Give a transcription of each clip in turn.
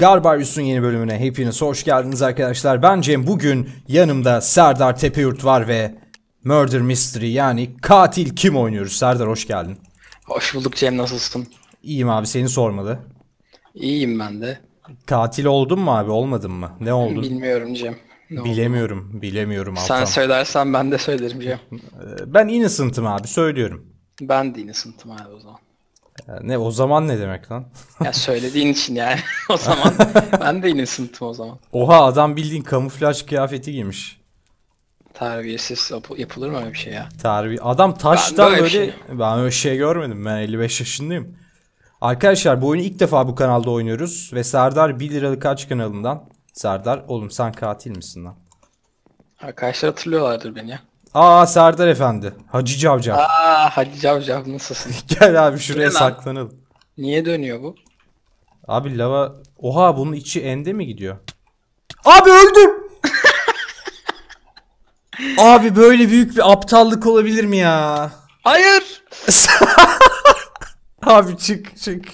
Garbarius'un yeni bölümüne hepiniz hoş geldiniz arkadaşlar. Ben Cem. Bugün yanımda Serdar Tepeyurt var ve Murder Mystery yani katil kim oynuyoruz? Serdar hoş geldin. Hoş bulduk Cem nasılsın? İyiyim abi seni sormalı. İyiyim ben de. Katil oldun mu abi olmadın mı? Ne oldun? Bilmiyorum Cem. Ne oldu? Bilemiyorum. Bilemiyorum Sen Altan. söylersen ben de söylerim Cem. Ben innocent'ım abi söylüyorum. ben de innocent'ım abi o zaman. Ya Ne o zaman ne demek lan? Ya söylediğin için yani o zaman ben de innocent'ım o zaman. Oha adam bildiğin kamuflaj kıyafeti giymiş. Terbiyesiz yap- yapılır mı öyle bir şey ya? Terbi adam taştan Ben böyle bir ben öyle şey görmedim. Ben 55 yaşındayım. Arkadaşlar bu oyunu ilk defa bu kanalda oynuyoruz ve Serdar 1 liralık aç kanalından Serdar oğlum sen katil misin lan? Arkadaşlar hatırlıyorlardır beni ya. Aa Serdar efendi. Hacı Cavcav. Aa hadi cavcav nasılsın? Gel abi şuraya lan? saklanalım. Niye dönüyor bu? Abi lava oha bunun içi ende mi gidiyor? Abi öldüm. abi böyle büyük bir aptallık olabilir mi ya? Hayır! Abi çık çık.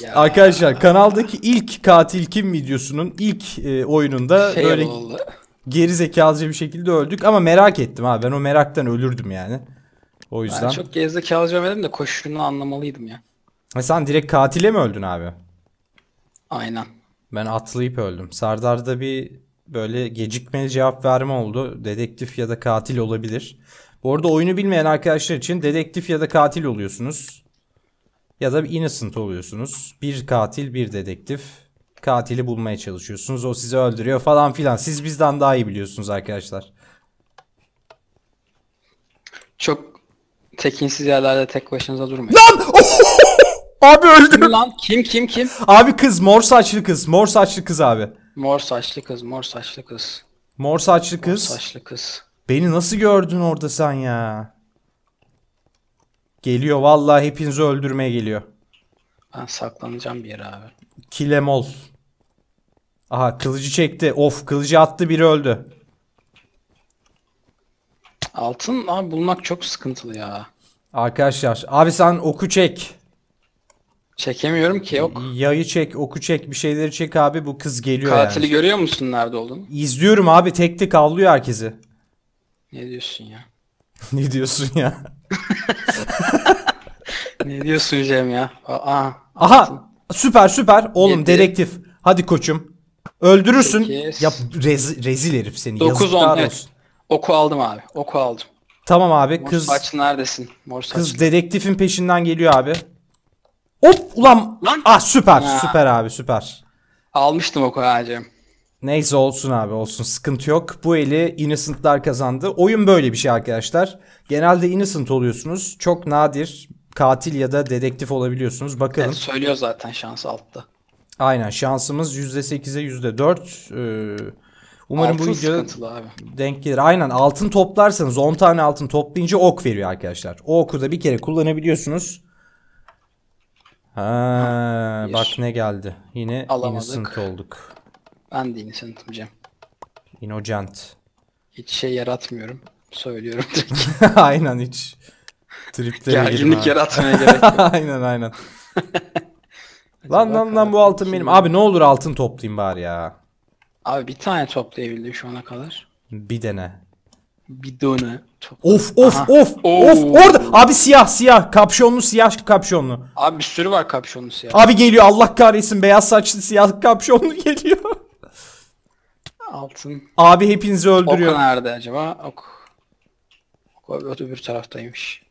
Ya, Arkadaşlar kanaldaki ilk katil kim videosunun ilk e, oyununda şey böyle oldu. Geri zekalıca bir şekilde öldük ama merak ettim abi ben o meraktan ölürdüm yani. O Ben yüzden. çok gerizekalı demedim de koşuşunu anlamalıydım ya. Ha, sen direkt katile mi öldün abi? Aynen. Ben atlayıp öldüm. Serdar'da bir böyle gecikmeli cevap verme oldu. Dedektif ya da katil olabilir. Bu arada oyunu bilmeyen arkadaşlar için dedektif ya da katil oluyorsunuz. Ya da innocent oluyorsunuz. Bir katil, bir dedektif. Katili bulmaya çalışıyorsunuz. O sizi öldürüyor falan filan. Siz bizden daha iyi biliyorsunuz arkadaşlar. Çok tekinsiz yerlerde tek başınıza durmayın. Lan! abi öldüm. Kim lan? Kim kim kim? Abi kız mor saçlı kız. Mor saçlı kız abi. Mor saçlı kız, mor saçlı kız. Mor saçlı kız. Saçlı kız. Beni nasıl gördün orada sen ya? Geliyor vallahi hepinizi öldürmeye geliyor. Ben saklanacağım bir yere abi. Kilemol. Aha kılıcı çekti. Of kılıcı attı biri öldü. Altın abi bulmak çok sıkıntılı ya. Arkadaşlar abi sen oku çek. Çekemiyorum ki yok. Yayı çek, oku çek, bir şeyleri çek abi bu kız geliyor Katili yani. görüyor musun nerede olduğunu? İzliyorum abi tek tek avlıyor herkesi. Ne diyorsun ya? ne diyorsun ya? Ne diyorsun Cem ya? Aa, Aha süper süper. Oğlum Yedi. dedektif. Hadi koçum. Öldürürsün. Sekiz. Ya rez- rezil herif seni. 9 Yazıklar 10 evet. olsun. Oku aldım abi. Oku aldım. Tamam abi Mor kız saçlı neredesin? Mor saçlı. kız dedektifin peşinden geliyor abi. Hop ulan Lan! ah süper Ha. süper abi süper. Almıştım oku ha Cem. Neyse olsun abi olsun sıkıntı yok. Bu eli Innocent'lar kazandı. Oyun böyle bir şey arkadaşlar. Genelde Innocent oluyorsunuz. Çok nadir katil ya da dedektif olabiliyorsunuz. Bakalım. Evet, söylüyor zaten şans altta. Aynen şansımız %8'e %4. Ee, umarım Altın bu video sıkıntılı abi. denk gelir. Aynen altın toplarsanız 10 tane altın toplayınca ok veriyor arkadaşlar. O oku da bir kere kullanabiliyorsunuz. Ha, Bir. bak ne geldi. Yine Alamadık. innocent olduk. Ben de innocent'ım Cem. Innocent. Hiç şey yaratmıyorum. Söylüyorum aynen hiç. Triplere. Gerginlik yaratmaya gerek yok. aynen aynen. lan lan lan bu altın benim. Abi ne olur altın toplayayım bari ya. Abi bir tane toplayabildim şu ana kadar. Bir dene. Bir. Top- Of of Aha. of Oo. of orada abi siyah siyah kapşonlu siyah kapşonlu. Abi bir sürü var kapşonlu siyah. Abi geliyor Allah kahretsin beyaz saçlı siyah kapşonlu geliyor. Altın. Abi hepinizi Ok öldürüyor. nerede acaba? Ok. Ok öbür taraftaymış.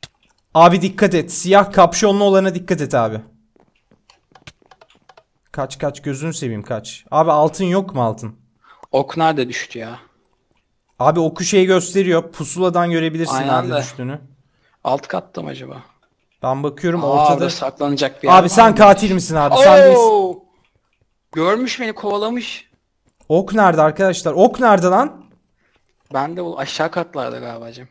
Abi dikkat et. Siyah kapşonlu olana dikkat et abi. Kaç kaç gözünü seveyim kaç. Abi altın yok mu altın? Ok nerede düştü ya? Abi oku şey gösteriyor. Pusuladan görebilirsin Aynen nerede de. düştüğünü. Alt katta mı acaba? Ben bakıyorum Aa, ortada. saklanacak bir yer var Abi sen mı? katil misin abi? Sen değilsin. Oo! Görmüş beni kovalamış. Ok nerede arkadaşlar? Ok nerede lan? Ben de bu aşağı katlarda galiba Cem.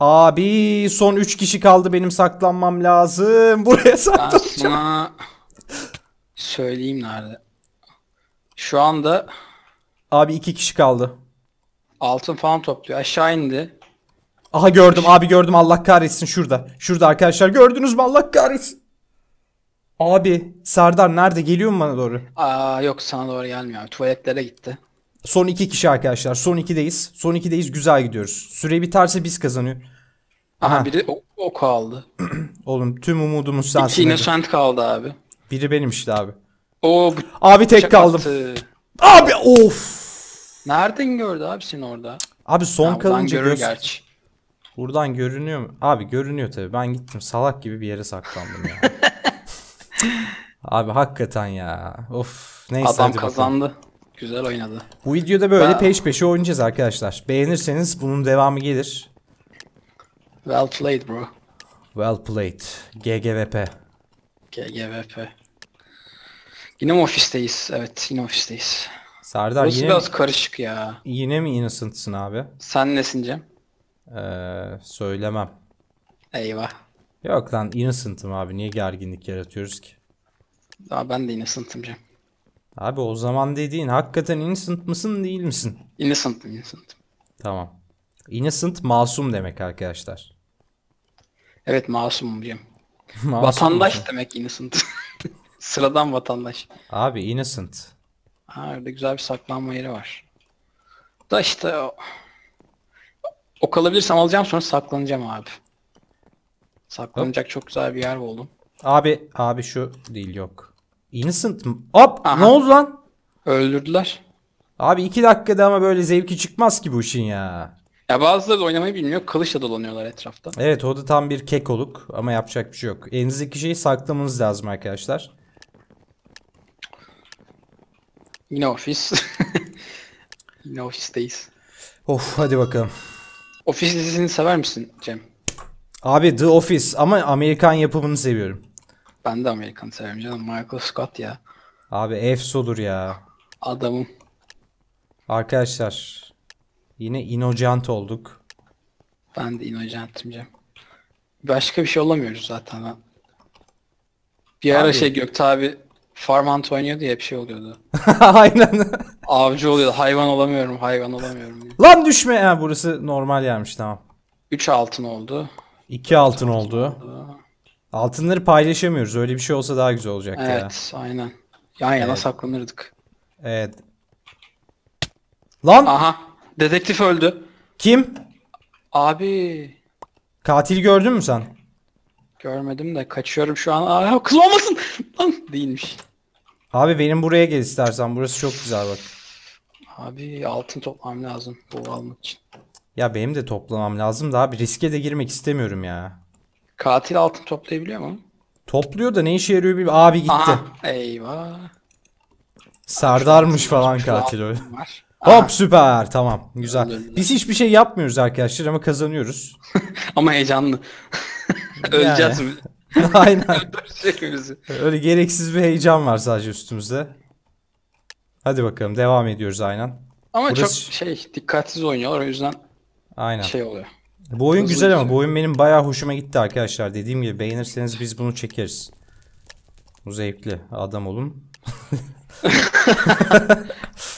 Abi son 3 kişi kaldı benim saklanmam lazım. Buraya Ben saklan. sana söyleyeyim nerede. Şu anda Abi 2 kişi kaldı. altın falan topluyor. Aşağı indi. Aha gördüm abi gördüm Allah kahretsin şurada. Şurada arkadaşlar gördünüz mü Allah kahretsin. Abi Serdar nerede? Geliyor mu bana doğru? Aa yok sana doğru gelmiyor. Tuvaletlere gitti. Son iki kişi arkadaşlar. Son 2'deyiz. Son 2'deyiz. Güzel gidiyoruz. Süre biterse biz kazanıyor. Aha, Aha. biri o, o kaldı. Oğlum tüm umudumuz İki sensin. hadi. innocent kaldı abi. Biri benim işte abi. O Abi tek kaldım. attı. Abi of. Nereden gördü abi seni orada? Abi son buradan kalınca görür gerçi. Buradan görünüyor mu? Abi görünüyor tabii. Ben gittim salak gibi bir yere saklandım ya. Abi hakikaten ya. Of. Neyse Adam hadi bakalım. kazandı. Güzel oynadı. Bu videoda böyle Ben- peş peşe oynayacağız arkadaşlar. Beğenirseniz bunun devamı gelir. Well played bro. Well played. GGVP. GGVP. Yine mi ofisteyiz? Evet yine ofisteyiz. Serdar Burası yine, biraz karışık ya. yine mi innocent'sın abi? Sen nesin Cem? Ee, söylemem. Eyvah. Yok lan innocent'ım abi. Niye gerginlik yaratıyoruz ki? Daha ben de innocent'ım Cem. Abi o zaman dediğin hakikaten innocent mısın değil misin? Innocent'ım innocent'ım. Tamam. Innocent masum demek arkadaşlar. Evet masumum Cem. Masum Vatandaş musun? demek innocent. Sıradan vatandaş. Abi innocent. Ha orada güzel bir saklanma yeri var. Da işte o... Ok alabilirsem alacağım sonra saklanacağım abi. Saklanacak çok güzel bir yer buldum. Abi abi şu değil yok. Innocent mı? Hop Aha. ne oldu lan? Öldürdüler. Abi iki dakikada ama böyle zevki çıkmaz ki bu işin ya. Ya bazıları da oynamayı bilmiyor. Kılıçla dolanıyorlar etrafta. Evet o da tam bir kekoluk ama yapacak bir şey yok. Elinizdeki şeyi saklamanız lazım arkadaşlar. Yine ofis. Yine ofisteyiz. Of hadi bakalım. Ofis dizisini sever misin Cem? Abi The Office ama Amerikan yapımını seviyorum. Ben de Amerikan'ı severim canım. Michael Scott ya. Abi efsodur ya. Adamım. Arkadaşlar yine inocent olduk. Ben de Innocent'im Cem. Başka bir şey olamıyoruz zaten. Ben. Bir ara Abi- şey Gökte abi Farmant oynuyordu ya bir şey oluyordu. Aynen. Avcı oluyordu. Hayvan olamıyorum, hayvan olamıyorum diye. Lan düşme. Ha, burası normal yermiş tamam. 3 altın oldu. İki altın oldu. Altınları paylaşamıyoruz. Öyle bir şey olsa daha güzel olacaktı ya. Evet, aynen. Yan yana saklanırdık. Evet. Lan Aha, dedektif öldü. kim? Abi, Katil gördün mü sen? görmedim de kaçıyorum şu an. Aa, kız olmasın. Lan değilmiş. Abi benim buraya gel istersen. Burası çok güzel bak. Abi altın toplam lazım bu almak için. Ya benim de toplamam lazım da abi riske de girmek istemiyorum ya. Katil altın toplayabiliyor mu? Topluyor da ne işe yarıyor bilmiyorum. Abi gitti. Aha, eyvah. Serdar'mış falan katil öyle. altın var. Aha, Hop süper tamam güzel. Biz hiçbir şey yapmıyoruz arkadaşlar ama kazanıyoruz. Ama heyecanlı. Öleceğiz mi? Aynen. Öyle gereksiz bir heyecan var sadece üstümüzde. Hadi bakalım devam ediyoruz aynen. Ama Burası- çok şey dikkatsiz oynuyorlar o yüzden Aynen. şey oluyor. Bu oyun hızlı güzel ama bu oyun benim bayağı hoşuma gitti arkadaşlar. Dediğim gibi beğenirseniz biz bunu çekeriz. Bu zevkli. Adam olun.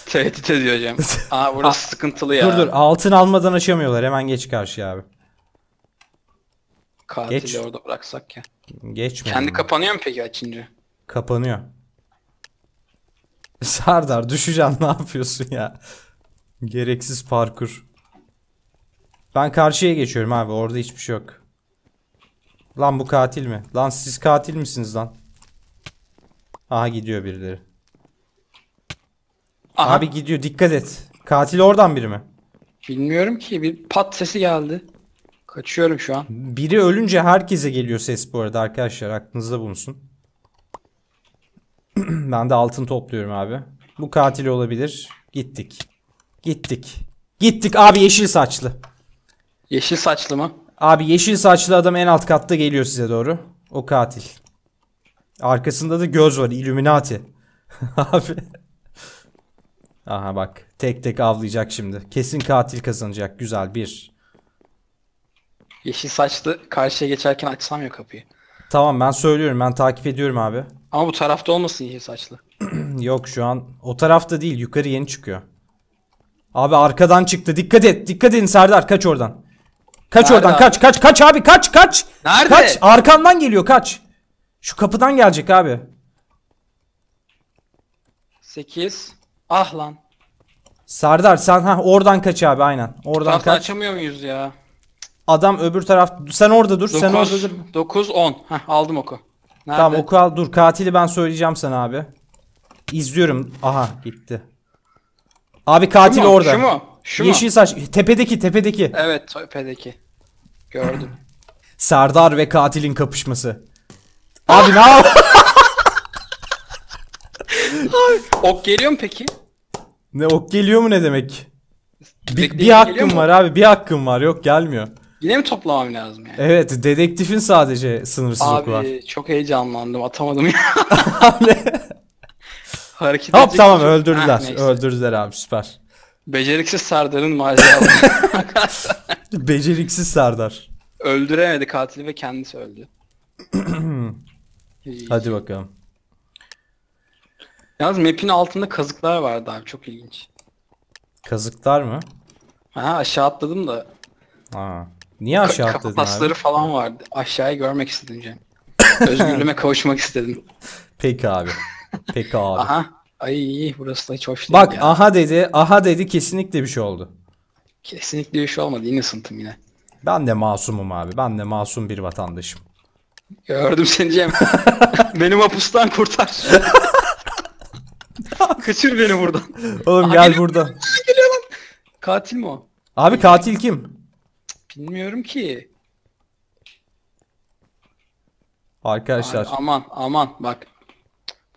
Tehdit ediyor Cem. Aa burası sıkıntılı ya. Dur dur altın almadan açamıyorlar. Hemen geç karşıya abi. Katili Geç. orada bıraksak ya. Geçme. Kendi kapanıyor mu peki açınca? Kapanıyor. Serdar düşeceksin ne yapıyorsun ya? Gereksiz parkur. Ben karşıya geçiyorum abi orada hiçbir şey yok. Lan bu katil mi? Lan siz katil misiniz lan? Aha gidiyor birileri. Aha, Abi gidiyor dikkat et. Katil oradan biri mi? bilmiyorum ki bir pat sesi geldi. Kaçıyorum şu an. Biri ölünce herkese geliyor ses bu arada arkadaşlar aklınızda bulunsun. ben de altın topluyorum abi. Bu katil olabilir. Gittik. Gittik. Gittik abi yeşil saçlı. Yeşil saçlı mı? Abi yeşil saçlı adam en alt katta geliyor size doğru. O katil. Arkasında da göz var. Illuminati. abi. Aha bak. Tek tek avlayacak şimdi. Kesin katil kazanacak. Güzel bir. Yeşil saçlı karşıya geçerken açsam ya kapıyı. Tamam ben söylüyorum. Ben takip ediyorum abi. Ama bu tarafta olmasın yeşil saçlı. Yok şu an o tarafta değil yukarı yeni çıkıyor. Abi arkadan çıktı dikkat et dikkat edin Serdar kaç oradan. Kaç Nerede oradan abi? kaç kaç kaç abi kaç kaç. Nerede? Kaç arkandan geliyor kaç. Şu kapıdan gelecek abi. 8. Ah lan. Serdar sen ha oradan kaç abi aynen. Oradan Taraftan kaç. açamıyor muyuz ya? Adam öbür taraf. Sen orada dur. Sen orada 9, dur. 9, 10. Heh, aldım oku. Nerede? Tamam oku al. Dur katili ben söyleyeceğim sana abi. İzliyorum. Aha gitti. Abi katil Şu mu? orada. Şu mu? Şu Yeşil mu? saç. Tepedeki tepedeki. Evet tepedeki. Gördüm. Serdar ve katilin kapışması. Abi ne yap? ok geliyor mu peki? ne ok geliyor mu ne demek? Bir, bir geliyor hakkım mu? var abi. Bir hakkım var. Yok gelmiyor. Yine mi toplamam lazım yani? Evet dedektifin sadece sınırsız oku var. Abi çok heyecanlandım atamadım ya. Hareket Hop tamam çok- öldürdüler. Neyse. öldürdüler abi süper. Beceriksiz Serdar'ın maceraları. Beceriksiz Serdar. Öldüremedi katili ve kendisi öldü. Hadi bakalım. Yalnız map'in altında kazıklar vardı abi çok ilginç. Kazıklar mı? Ha aşağı atladım da Aa. Niye aşağı kafa atladın abi? falan vardı. Aşağıyı görmek istedim Cem. Özgürlüğüme kavuşmak istedim. Peki abi. Peki abi. Aha. Ay burası da hiç hoş değil Bak ya. aha dedi. Aha dedi kesinlikle bir şey oldu. Kesinlikle bir şey olmadı. Innocent'ım yine. Ben de masumum abi. Ben de masum bir vatandaşım. Gördüm seni Cem. Beni mapustan kurtar. Kaçır beni buradan. Oğlum Aha, gel geliyor. burada. Katil mi o? Abi katil kim? Bilmiyorum ki. Arkadaşlar. Abi, aman aman bak.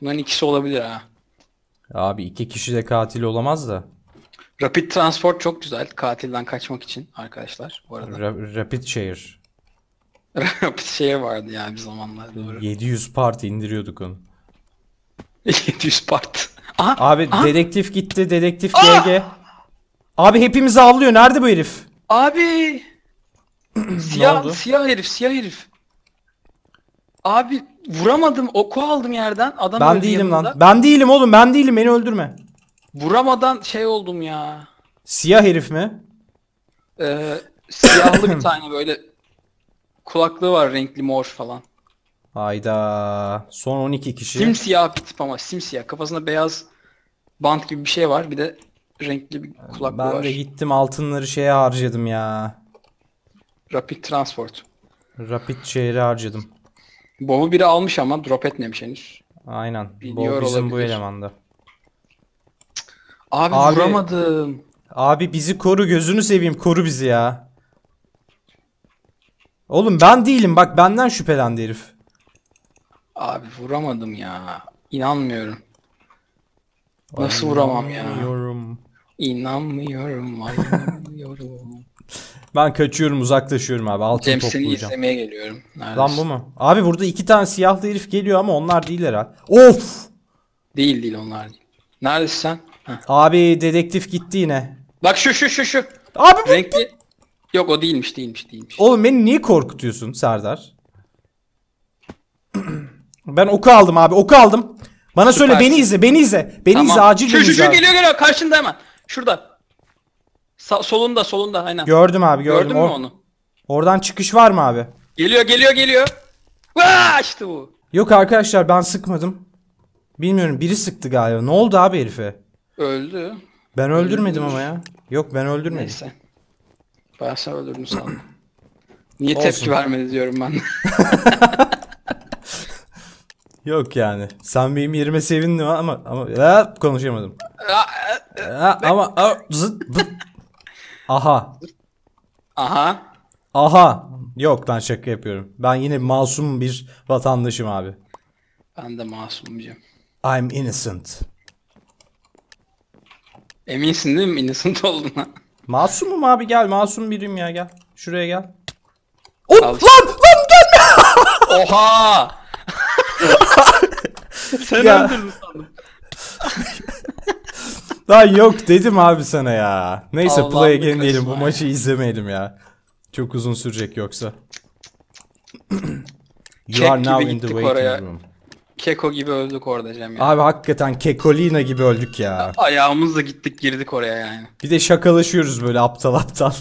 Bunların ikisi olabilir ha. Abi iki kişi de katil olamaz da. Rapid transport çok güzel. Katilden kaçmak için arkadaşlar. Bu arada. Ra- Rapid Share. Rapid şey vardı ya bir zamanlar doğru. 700 part indiriyorduk onu. 700 part. Aha, Abi aha. dedektif gitti. Dedektif GG. Abi hepimizi avlıyor. Nerede bu herif? Abi. Oldu? siyah, siyah herif, siyah herif. Abi vuramadım. Oku aldım yerden. Adam Ben öldü değilim yanımda. lan. Ben değilim oğlum. Ben değilim. Beni öldürme. Vuramadan şey oldum ya. Siyah herif mi? Ee, siyahlı bir tane böyle kulaklığı var renkli mor falan. Hayda. Son 12 kişi. Simsiyah bir tip ama simsiyah. Kafasında beyaz bant gibi bir şey var. Bir de renkli bir kulaklığı Ben var. de gittim altınları şeye harcadım ya. Rapid transport. Rapid Share'e harcadım. Bob'u biri almış ama drop etmemiş henüz. Aynen. Biliyor Bu bizim bu olabilir. elemanda. Abi, Abi- vuramadım. Abi bizi koru gözünü seveyim koru bizi ya. Oğlum ben değilim bak benden şüphelendi herif. Abi vuramadım ya. İnanmıyorum. Nasıl vuramam ya? İnanmıyorum. inanmıyorum. Ben kaçıyorum uzaklaşıyorum abi altın Cem seni toplayacağım. izlemeye geliyorum. Neredesin? Lan bu mu? Abi burada iki tane siyahlı herif geliyor ama onlar değil herhalde. Of! Değil değil onlar değil. Neredesin sen? Heh. Abi dedektif gitti yine. Bak şu şu şu şu. Abi bu... Renkli. Yok o değilmiş değilmiş değilmiş. Oğlum beni niye korkutuyorsun Serdar? ben oku aldım abi oku aldım. Bana söyle Süpersin. beni izle beni izle. Beni izle acil Şu şu şu geliyor geliyor karşında hemen. Şurada. Sa- solunda solunda aynen. Gördüm abi gördüm. Gördün mü Or- onu? Oradan çıkış var mı abi? Geliyor geliyor geliyor. Vaa işte bu. Yok arkadaşlar ben sıkmadım. Bilmiyorum biri sıktı galiba. Ne oldu abi herife? Öldü. Ben öldürmedim Öldürmüş. ama ya. Yok ben öldürmedim. Neyse. Bayağı sen öldürdün sandım. Niye Olsun. tepki vermedi diyorum ben. Yok yani. Sen benim yerime sevindin ama ama ya, konuşamadım. Ya, ama a- zıt bıt. Aha. Aha. Aha. Yok ben şaka yapıyorum. Ben yine masum bir vatandaşım abi. Ben de masumcuyum. I'm innocent. Eminsin değil mi innocent olduğuna? Masumum abi gel masum biriyim ya gel. Şuraya gel. Oh, lan lan gelme. Oha! Sen Ya. öldürdün sandım. Lan yok dedim abi sana ya. Neyse Allah'ım play again diyelim bu maçı izlemeyelim ya. Çok uzun sürecek yoksa. you Kek are now in the waiting oraya. room. Keko gibi öldük orada Cem ya. Abi hakikaten Kekolina gibi öldük ya. Ayağımızla gittik girdik oraya yani. Bir de şakalaşıyoruz böyle aptal aptal.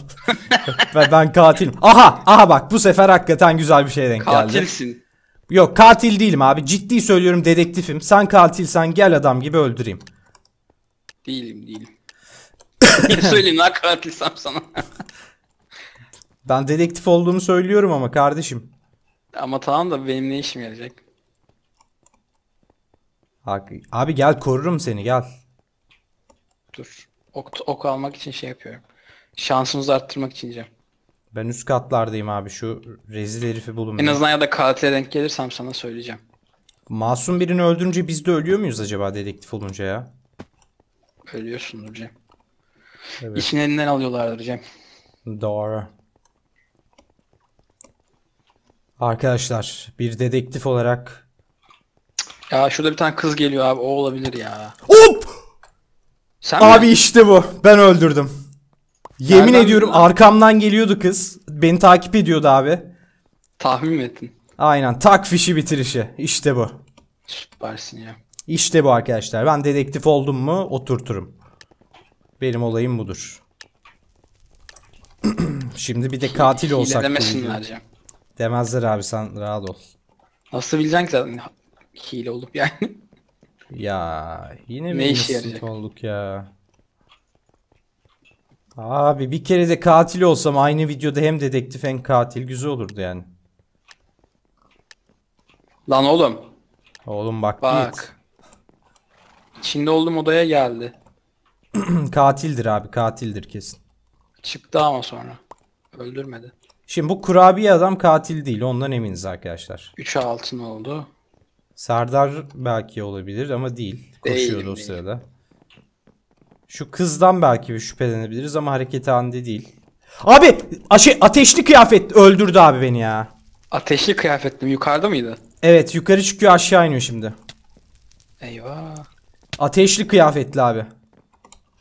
Ve ben katilim. Aha aha bak bu sefer hakikaten güzel bir şey denk geldi. Katilsin. Yok katil değilim abi. Ciddi söylüyorum dedektifim. Sen katilsen gel adam gibi öldüreyim. Değilim değilim. ne söyleyeyim lan katilsem sana. Ben dedektif olduğumu söylüyorum ama kardeşim. Ama tamam da benim ne işim yarayacak? Hak- Abi gel korurum seni gel. Dur. Ok, ok almak için şey yapıyorum. Şansımızı arttırmak için diyeceğim. Ben üst katlardayım abi şu rezil herifi bulun. En azından ya da katile denk gelirsem sana söyleyeceğim. Masum birini öldürünce biz de ölüyor muyuz acaba dedektif olunca ya? Ölüyorsundur Cem. Evet. İşin elinden alıyorlardır Cem. Doğru. Arkadaşlar bir dedektif olarak Ya şurada bir tane kız geliyor abi. O olabilir ya. Hop! Sen Abi mi? işte bu. Ben öldürdüm. Yemin Nereden ediyorum bildin? arkamdan geliyordu kız. Beni takip ediyordu abi. Tahmin mi ettin? Aynen tak fişi bitirişi. İşte bu. Süpersin ya. İşte bu arkadaşlar. Ben dedektif oldum mu oturturum. Benim olayım budur. Şimdi bir de katil Hile olsak. bu demesinler. Cem. Demezler abi sen rahat ol. Nasıl bileceksin ki zaten hile olup yani. Ya yine mi Ne işe innocent yarayacak? olduk ya. Abi bir kere de katil olsam aynı videoda hem dedektif hem katil güzel olurdu yani. Lan oğlum. Oğlum bak, Bak. İçinde olduğum odaya geldi. katildir abi katildir kesin. Çıktı ama sonra. Öldürmedi. Şimdi bu kurabiye adam katil değil ondan eminiz arkadaşlar. 3'e altın oldu. Serdar belki olabilir ama değil. Koşuyordu Değilim, o değilim. sırada. Şu kızdan belki bir şüphelenebiliriz ama hareket halinde değil. Abi aşe- ateşli kıyafet öldürdü abi beni ya. Ateşli kıyafetli mi? Yukarıda mıydı? Evet yukarı çıkıyor aşağı iniyor şimdi. Eyvah. Ateşli kıyafetli abi.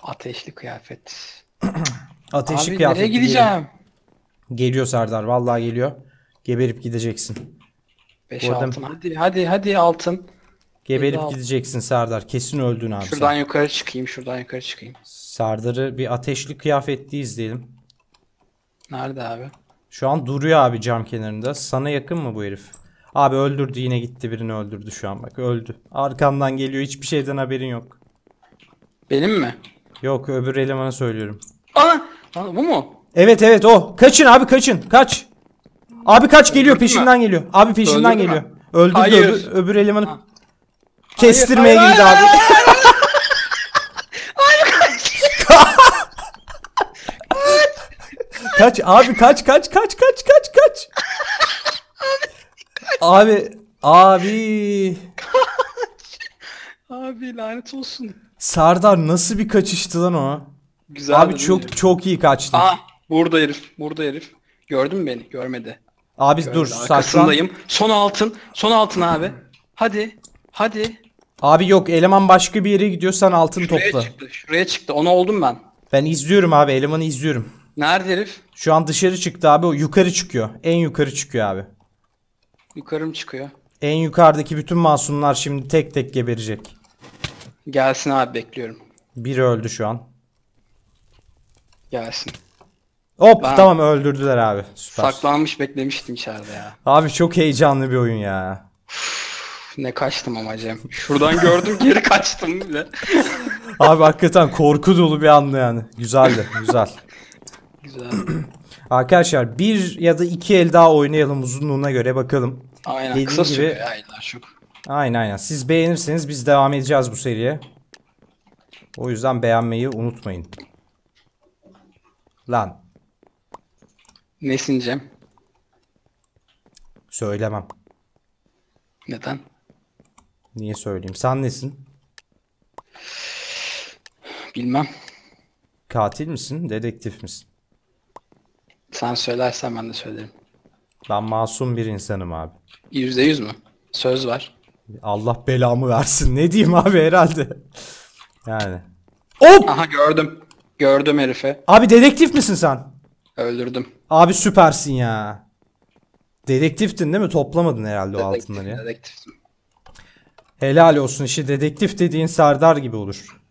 Ateşli kıyafet. Ateşli Abi kıyafetli. nereye gideceğim? Geliyor. Geliyor Serdar vallahi geliyor. Geberip gideceksin. 5 Bu arada- altın. Hadi hadi hadi altın. Geberip Elli altı. gideceksin Serdar. Kesin öldün abi Şuradan sen. yukarı çıkayım. Şuradan yukarı çıkayım. Serdar'ı bir ateşli kıyafetli izleyelim. Nerede abi? Şu an duruyor abi cam kenarında. Sana yakın mı bu herif? Abi öldürdü yine gitti birini öldürdü şu an bak öldü. Arkandan geliyor hiçbir şeyden haberin yok. Benim mi? Yok öbür elemana söylüyorum. Ana! Lan bu mu? Evet evet o. Kaçın abi kaçın. Kaç. Abi kaç geliyor Öldürdün mü? peşinden geliyor. Abi peşinden Öldürdü mü? geliyor. Öldürdü Hayır. öbür, öbür elemanı. Ha. Kestirmeye Hayır, girdi hayır, abi. kaç abi kaç kaç kaç kaç kaç kaç. Abi abi Abi lanet olsun. Serdar nasıl bir kaçıştı lan o? Güzel. Abi çok çok iyi kaçtı. Aa burada herif. Burada herif. Gördün mü beni? Görmedi. Abi Görmedi. dur saklan. Son altın. Son altın abi. Hadi. Hadi. Abi yok eleman başka bir yere gidiyor sen altın Şuraya topla. çıktı. Şuraya çıktı. Ona oldum ben. Ben izliyorum abi elemanı izliyorum. Nerede herif? Şu an dışarı çıktı abi o yukarı çıkıyor. En yukarı çıkıyor abi. Yukarı mı çıkıyor? En yukarıdaki bütün masumlar şimdi tek tek geberecek. Gelsin abi bekliyorum. Biri öldü şu an. Gelsin. Hop Ben- tamam öldürdüler abi. Süper. Saklanmış beklemiştim içeride ya. Abi çok heyecanlı bir oyun ya. Ne kaçtım ama Cem. Şuradan gördüm geri kaçtım bile. Abi hakikaten korku dolu bir andı yani. Güzeldi güzel. Güzel. Arkadaşlar bir ya da iki el daha oynayalım uzunluğuna göre bakalım. Aynen Dediğim kısa gibi- sürüyor çok. Aynen aynen. Siz beğenirseniz biz devam edeceğiz bu seriye. O yüzden beğenmeyi unutmayın. Lan Nesin Cem? söylemem. Neden? Niye söyleyeyim? Sen nesin? Bilmem. Katil misin? Dedektif misin? Sen söylersen ben de söylerim. Ben masum bir insanım abi. Yüzde yüz mü? Söz var. Allah belamı versin. Ne diyeyim abi herhalde. Yani. Hop! Aha gördüm. Gördüm herifi. Abi dedektif misin sen? Öldürdüm. Abi süpersin ya. Dedektiftin değil mi? Toplamadın herhalde o altınları ya. Dedektiftim. Helal olsun işte dedektif dediğin Serdar gibi olur.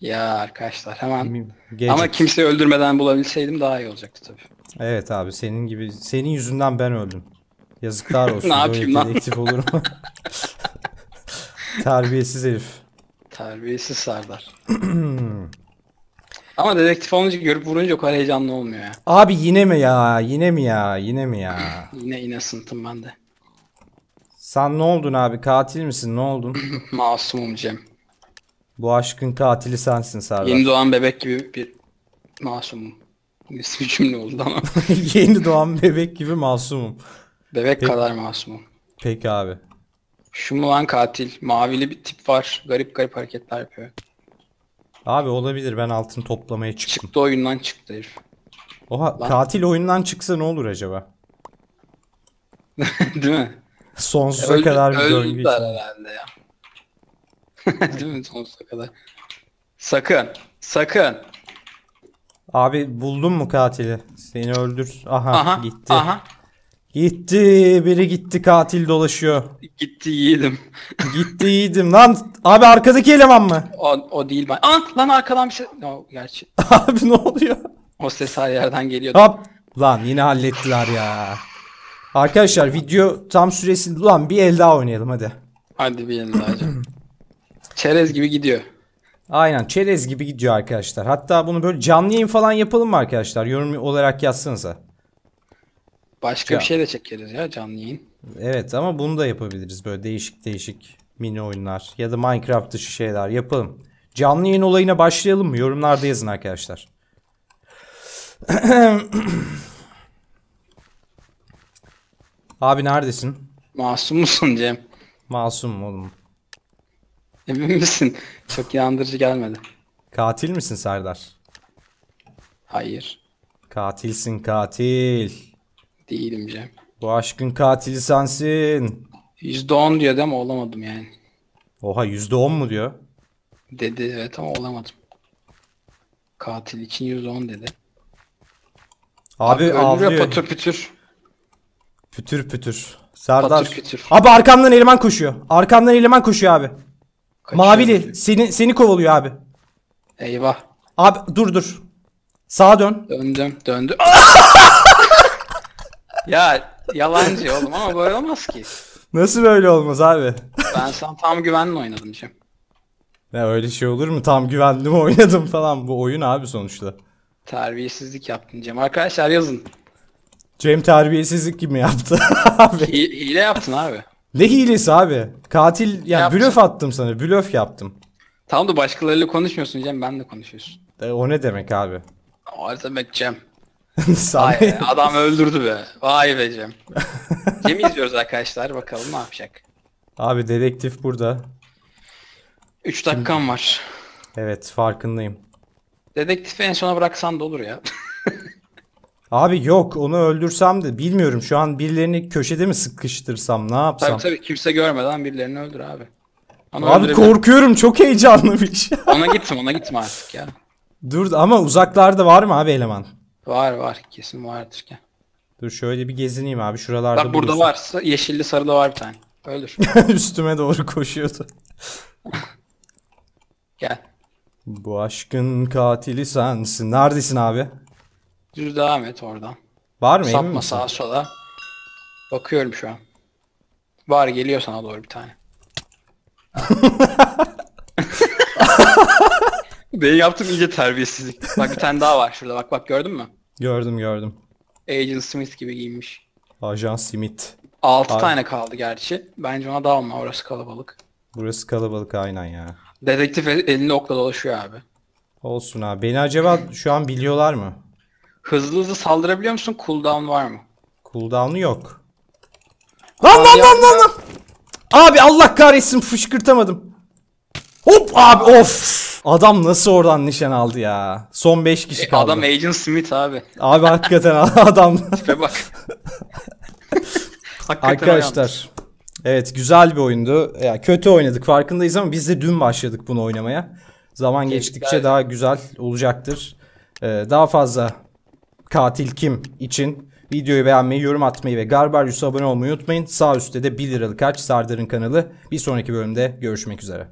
Ya arkadaşlar hemen. Gece. Ama kimseyi öldürmeden bulabilseydim daha iyi olacaktı tabii. Evet abi senin gibi senin yüzünden ben öldüm. Yazıklar olsun. Ne yapayım lan? dedektif olur mu? Terbiyesiz herif. Terbiyesiz Serdar. Ama dedektif olunca görüp vurunca o kadar heyecanlı olmuyor ya. Abi yine mi ya? Yine mi ya? Yine mi ya? Yine innocent'ım ben de. Sen ne oldun abi? Katil misin? Ne oldun? Masumum Cem. Bu aşkın katili sensin Serdar. Yeni doğan bebek gibi bir masumum. Nasıl bir cümle oldu ama. Yeni doğan bebek gibi masumum. Bebek Peki. kadar masumum. Peki abi. Şu mu lan katil? Mavili bir tip var. Garip garip hareketler yapıyor. Abi olabilir ben altın toplamaya çıktım. Çıktı oyundan çıktı herif. Oha Lan. katil oyundan çıksa ne olur acaba? Değil mi? Sonsuza Öldü- kadar bir döngü için. herhalde ya. Değil mi sonsuza kadar? Sakın. Sakın. Abi buldun mu katili? Seni öldür. Aha, Aha. gitti. Aha. Gitti. Biri gitti katil dolaşıyor. Gitti yiğidim. Gitti yiğidim. Lan abi arkadaki eleman mı? O, o değil ben. Aa, lan arkadan bir şey. No, gerçi. Abi ne oluyor? O ses her yerden geliyordu. Hop. Lan yine hallettiler ya. Arkadaşlar video tam süresi lan bir el daha oynayalım hadi. Hadi bir elini daha. Çerez gibi gidiyor. Aynen çerez gibi gidiyor arkadaşlar. Hatta bunu böyle canlı yayın falan yapalım mı arkadaşlar? Yorum olarak yazsanıza. Başka Ya. bir şey de çekeriz ya canlı yayın. Evet ama bunu da yapabiliriz böyle değişik değişik mini oyunlar ya da Minecraft dışı şeyler yapalım. Canlı yayın olayına başlayalım mı? Yorumlarda yazın arkadaşlar. Abi neredesin? Masum musun Cem? Masum oğlum. Emin misin? Çok inandırıcı gelmedi. Katil misin Serdar? Hayır. Katilsin katil. Değilim Cem. Bu aşkın katili sensin. %10 diyor ama olamadım yani. Oha %10 mu diyor? Dedi evet ama olamadım. Katil için %10 dedi. Abi, öldürüyor ağlıyor. patır kütür. Pütür pütür. Serdar. Patır kütür. Abi arkamdan eleman koşuyor. Arkamdan eleman koşuyor abi. Kaçıyor. Mavili seni seni kovalıyor abi. Eyvah. Abi dur dur. Sağa dön. Döndüm döndüm. ya yalancı oğlum ama böyle olmaz ki. Nasıl böyle olmaz abi? Ben sana tam güvenle oynadım Cem. Ya öyle şey olur mu? Tam güvendim oynadım falan. Bu oyun abi sonuçta. Terbiyesizlik yaptın Cem. Arkadaşlar yazın. Cem terbiyesizlik gibi yaptı abi. Hi- hile yaptın abi. Ne hilesi abi? Katil ya Yaptın. blöf attım sana. Blöf yaptım. Tam da başkalarıyla konuşmuyorsun Cem. Ben de konuşuyorsun. E, o ne demek abi? O ne demek Cem? Vay be, adam öldürdü be. Vay be Cem. Cem'i izliyoruz arkadaşlar. Bakalım ne yapacak. abi dedektif burada. 3 dakikam var. Evet farkındayım. Dedektifi en sona bıraksan da olur ya. Abi yok onu öldürsem de bilmiyorum şu an birilerini köşede mi sıkıştırsam ne yapsam? tabii tabii kimse görmeden birilerini öldür abi. Onu Abi korkuyorum çok heyecanlı bir şey. Ona gitme ona gitme artık ya. Dur ama uzaklarda var mı abi eleman? Var var kesin vardır ki. Dur şöyle bir gezineyim abi şuralarda Bak burada bulursun. varsa yeşilli sarılı var bir tane. Öldür. Üstüme doğru koşuyordu. Gel. Bu aşkın katili sensin. Neredesin abi? Düz devam et oradan. Var mı Sapma sağa sola. Bakıyorum şu an. Var geliyor sana doğru bir tane. Benim yaptığım iyice terbiyesizlik. Bak bir tane daha var şurada. Bak bak gördün mü? Gördüm gördüm. Agent Smith gibi giyinmiş. Ajan Simit. 6 Abi. tane kaldı gerçi. Bence ona dalma orası kalabalık. Burası kalabalık aynen ya. Dedektif el- elinde okla dolaşıyor abi. Olsun abi. Beni acaba şu an biliyorlar mı? Hızlı hızlı saldırabiliyor musun? Cooldown var mı? Cooldown'u yok. Lan lan lan lan lan. Abi Allah kahretsin fışkırtamadım. Hop abi of. Adam nasıl oradan nişan aldı ya. Son 5 kişi E, kaldı. adam Agent Smith abi. Abi hakikaten adam. Tipe bak. Hakikaten Arkadaşlar. Evet güzel bir oyundu. Ya kötü oynadık farkındayız ama biz de dün başladık bunu oynamaya. Zaman geçtikçe daha güzel olacaktır. Ee, daha fazla katil kim için videoyu beğenmeyi, yorum atmayı ve Garbarius'a abone olmayı unutmayın. Sağ üstte de 1 liralık aç Serdar'ın kanalı. Bir sonraki bölümde görüşmek üzere.